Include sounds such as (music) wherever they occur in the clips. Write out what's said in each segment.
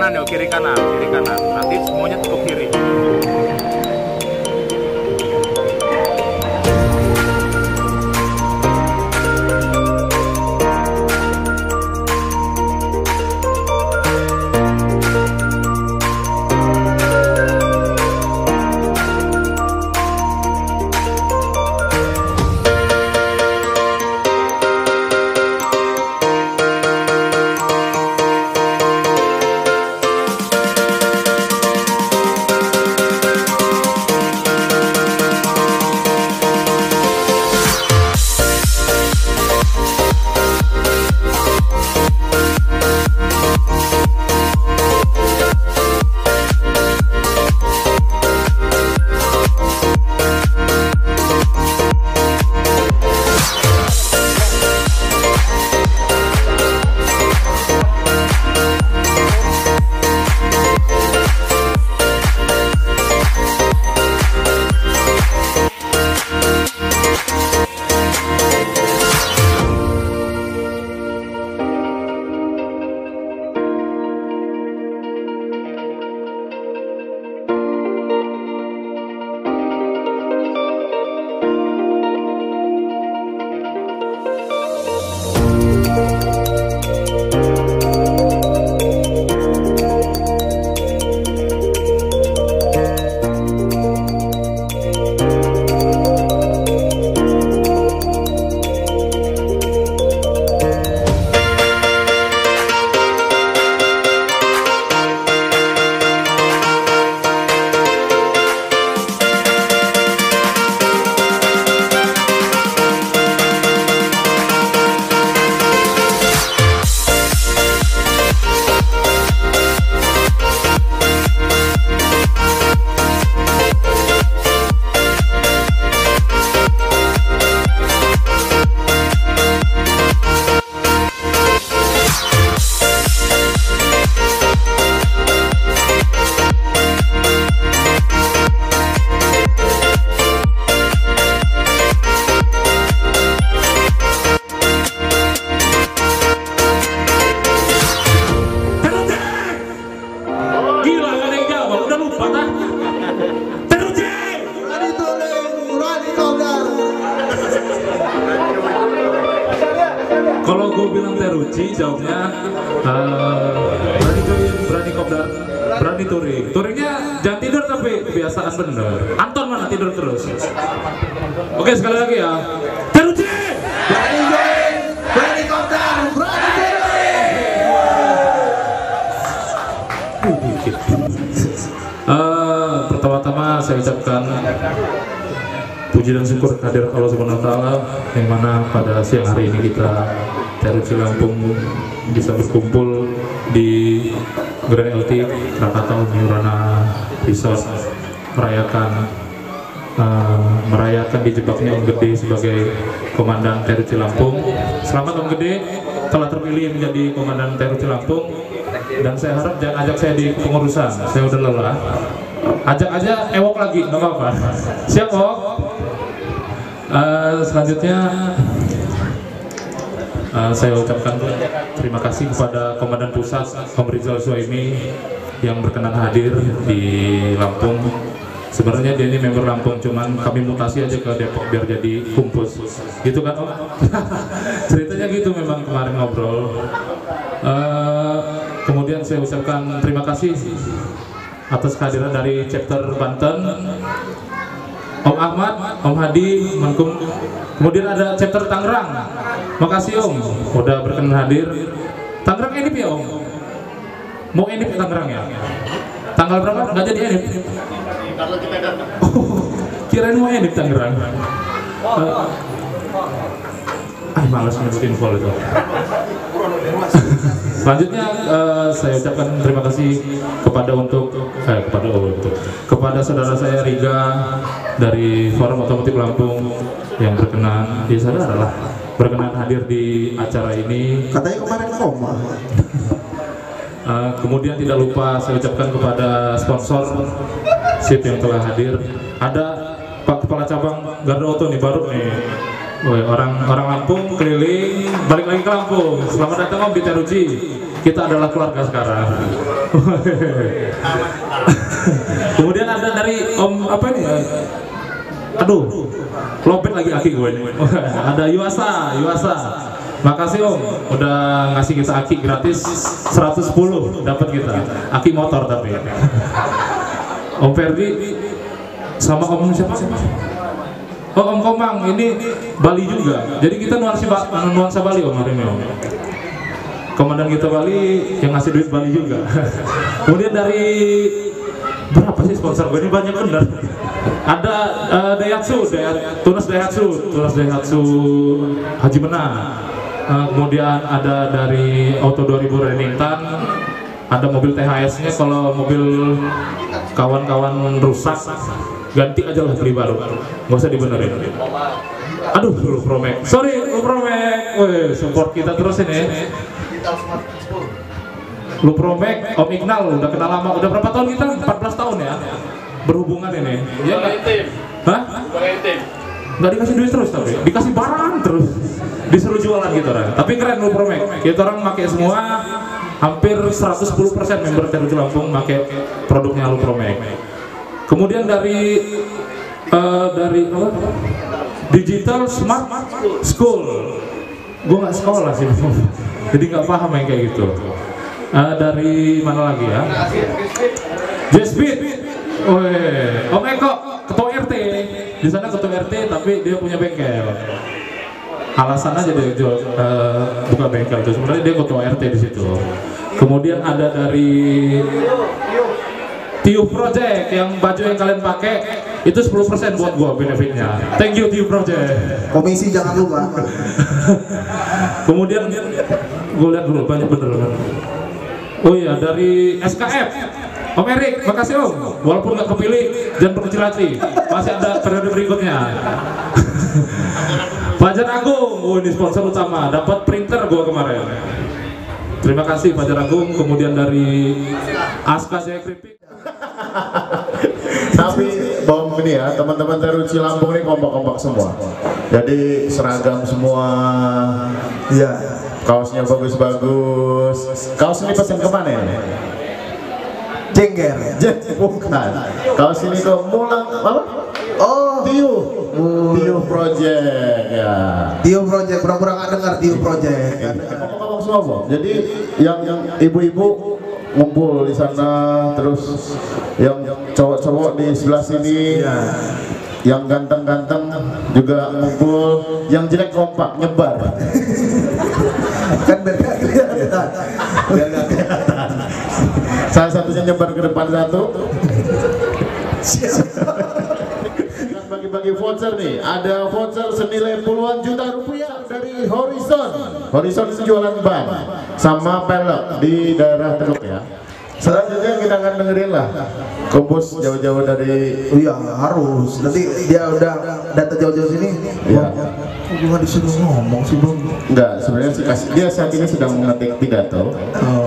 kanan yuk kiri kanan kiri kanan. Nanti semuanya tutup kiri Kalau gue bilang Teruji, jawabnya eh, berani touring, berani kopdar, berani touring. Touringnya jangan tidur tapi kebiasaan bener. Anton mana tidur terus? Oke sekali lagi ya. Teruji! Rani Turing, Rani Kopdar, Rani Eh, pertama-tama saya ucapkan puji dan syukur kehadirat Allah Subhanahu wa taala yang mana pada siang hari ini kita Teruji Lampung bisa berkumpul di Grand LT Krakatau Miurana Resort merayakan eh, merayakan dijebaknya Om Gede sebagai Komandan Teruji Lampung. Selamat Om Gede telah terpilih menjadi Komandan Teruji Lampung dan saya harap jangan ajak saya di pengurusan. Saya udah lelah. Ajak aja ewok lagi, nggak apa-apa. Siap, Wok? Eh, selanjutnya eh, saya ucapkan terima kasih kepada Komandan Pusat Om Rizal Suhaimi yang berkenan hadir di Lampung. Sebenarnya dia ini member Lampung, cuman kami mutasi aja ke Depok biar jadi kumpus. Gitu kan, Om? (laughs) Ceritanya gitu memang kemarin ngobrol. Eh, kemudian saya ucapkan terima kasih atas kehadiran dari chapter Banten Om Ahmad, Om Hadi, Menkum. Kemudian ada chapter Tangerang. Makasih Om, udah berkenan hadir. Tangerang ini ya Om. Mau ini Tangerang ya? Tanggal berapa? Nggak jadi ini. Oh, (laughs) kirain mau ini Tangerang. Ah, malas nyebutin info itu. Selanjutnya eh, saya ucapkan terima kasih kepada untuk eh, kepada oh, untuk kepada saudara saya Riga dari Forum Otomotif Lampung yang berkenan ya saudara lah berkenan hadir di acara ini. Katanya kemarin koma. (laughs) Eh, kemudian tidak lupa saya ucapkan kepada sponsor SIP yang telah hadir. Ada Pak kepala cabang Garda Auto nih baru nih. Woi, orang orang Lampung keliling balik lagi ke Lampung. Selamat datang Om di. Kita adalah keluarga sekarang. (laughs) Kemudian ada dari Om apa nih? Aduh, lobet lagi aki gue (laughs) ada Yuasa, Yuasa. Makasih Om, udah ngasih kita aki gratis 110 dapat kita. Aki motor tapi. (laughs) Om Ferdi sama Om siapa? Oh Om Komang, ini Bali juga. Jadi kita nuansa, Ba- nuansa Bali Om hari ini Om. Komandan kita Bali yang ngasih duit Bali juga. (laughs) Kemudian dari berapa sih sponsor gue ini banyak bener. Ada eh, Daihatsu, Daihatsu, Tunas Daihatsu, Tunas Daihatsu Haji Menang. Eh, kemudian ada dari Auto 2000 Remington, ada mobil THS-nya kalau mobil kawan-kawan rusak ganti aja lah beli baru. Nggak usah dibenerin. Aduh lu promek. Sorry lu promek. Woi, support kita terus ini. Lu promek Om Iqnal udah kenal lama. Udah berapa tahun kita? 14 tahun ya? Berhubungan ini. Ya hah? Nggak dikasih duit terus tapi. Dikasih barang terus. Disuruh jualan gitu orang tapi keren lu promek. Kita orang pakai semua hampir 110% member Teruji Lampung pakai produknya lu promek kemudian dari eh, dari apa digital smart school gue nggak sekolah sih (laughs) jadi nggak paham yang kayak gitu Eh, dari mana lagi ya Weh, Om Eko, ketua RT. Di sana ketua RT, tapi dia punya bengkel. Alasan aja dia jual eh, buka bengkel itu. Sebenarnya dia ketua RT di situ. Kemudian ada dari Tiu Project yang baju yang kalian pakai itu 10% buat gua benefitnya. Thank you Tiu Project. Komisi jangan lupa. (laughs) Kemudian gue lihat dulu banyak bener kan. Oh iya dari SKF. Om Erik, makasih Om. Walaupun nggak kepilih, jangan berkecil hati. Masih ada periode berikutnya. (laughs) Fajar Agung, oh ini sponsor utama. Dapat printer gua kemarin. Terima kasih Fajar Agung. Kemudian dari Aska Jaya. (laughs) Tapi bom ini ya, teman-teman Teruci Lampung ini kompak-kompak semua. Jadi seragam semua, Iya. kaosnya bagus-bagus. Kaos ini pesan ke mana ya? Jengger. Bukan. Kaos ini ke Mulang apa? Oh, Tiu, Tiu Project ya. Tio Project, pura-pura nggak dengar Tio Project. Ngomong-ngomong semua. Jadi yang yang ibu-ibu ngumpul di sana, terus yang cowok-cowok di sebelah sini. Iya. yang ganteng-ganteng juga ngumpul, yang jelek kompak nyebar. (laughs) Kan biar nggak kelihatan. Biar nggak kelihatan. Salah satunya nyebar ke depan satu. Bagi-bagi voucher nih, ada voucher senilai puluhan juta rupiah dari Horizon. Horizon jualan ban sama pelek di daerah Teluk ya. Selanjutnya kita akan dengerin lah Kumpus jauh-jauh dari Oh iya harus. Nanti dia udah data jauh-jauh sini. Iya. Nggak disuruh ngomong sih bang? Enggak, sebenarnya sih kasih dia saat ini sedang mengetik pidato.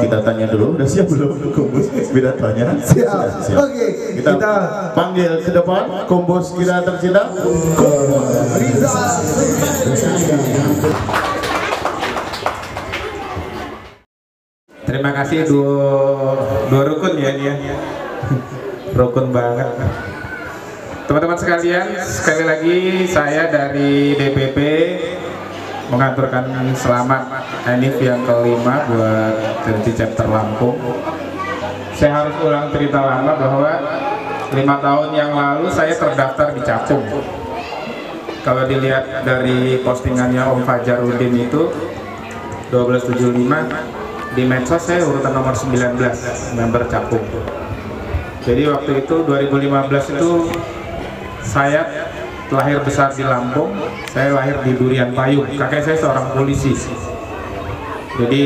Kita tanya dulu, udah siap belum kumpus pidatonya? Siap. Siap. Oke, Kita, kita- panggil ke depan kumpus kita tercinta. Rizal. Terima kasih dua, dua rukun ya ini ya. (laughs) Rukun banget. Teman-teman sekalian, sekali lagi saya dari DPP mengaturkan selamat Enif yang kelima buat Tensi Chapter Lampung. Saya harus ulang cerita lama bahwa lima tahun yang lalu saya terdaftar di Capung. Kalau dilihat dari postingannya Om Fajarudin itu 1275 di medsos saya urutan nomor 19 member Capung. Jadi waktu itu 2015 itu saya lahir besar di Lampung, saya lahir di Durian Payung. Kakek saya seorang polisi. Jadi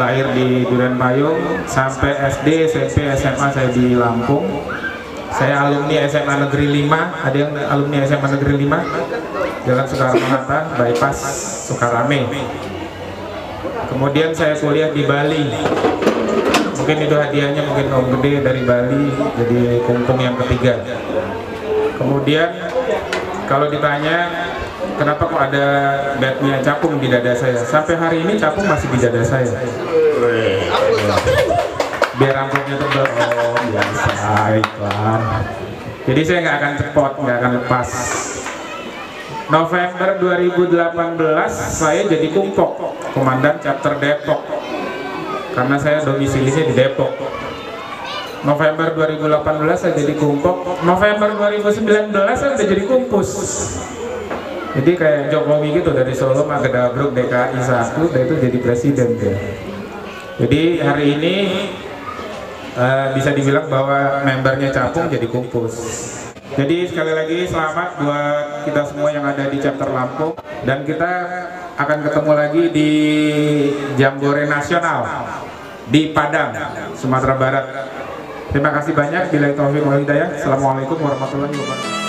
lahir di Durian Payung sampai SD, SMP, SMA saya di Lampung. Saya alumni SMA Negeri 5, ada yang alumni SMA Negeri 5? Jalan Soekarno Hatta, bypass Sukarame. Kemudian saya kuliah di Bali. Mungkin itu hadiahnya mungkin Om Gede dari Bali jadi kumpung yang ketiga. Kemudian kalau ditanya kenapa kok ada batnya capung di dada saya sampai hari ini capung masih di dada saya biar rambutnya tebal oh biasa iklan jadi saya nggak akan cepot nggak akan lepas November 2018 saya jadi kumpok komandan chapter Depok. Karena saya domisilinya di Depok. November 2018 saya jadi kumpok. November 2019 saya jadi kumpus. Jadi kayak Jokowi gitu dari Solo Magdeburg DKI 1 udah itu jadi presiden dia jadi hari ini eh, bisa dibilang bahwa membernya capung jadi kumpus jadi sekali lagi selamat buat kita semua yang ada di chapter Lampung dan kita akan ketemu lagi di Jambore Nasional di Padang, Sumatera Barat. Terima kasih banyak. Bila Hidayah. Assalamualaikum warahmatullahi wabarakatuh.